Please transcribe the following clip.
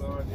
Lord.